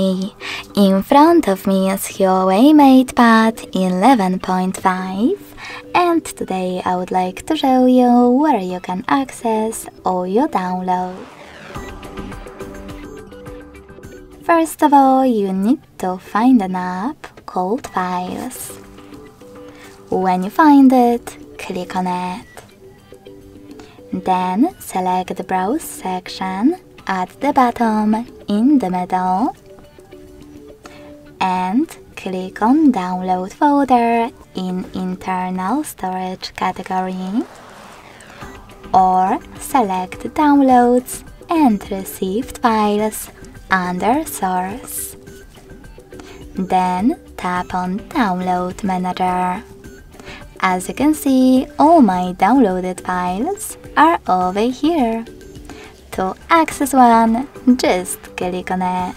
Hi! In front of me is Huawei MatePad 11.5 and today I would like to show you where you can access all your downloads. First of all, you need to find an app called Files. When you find it, click on it. Then select the Browse section at the bottom in the middle and click on Download folder in Internal Storage category or select Downloads and Received Files under Source. Then tap on Download Manager. As you can see, all my downloaded files are over here. To access one, just click on it.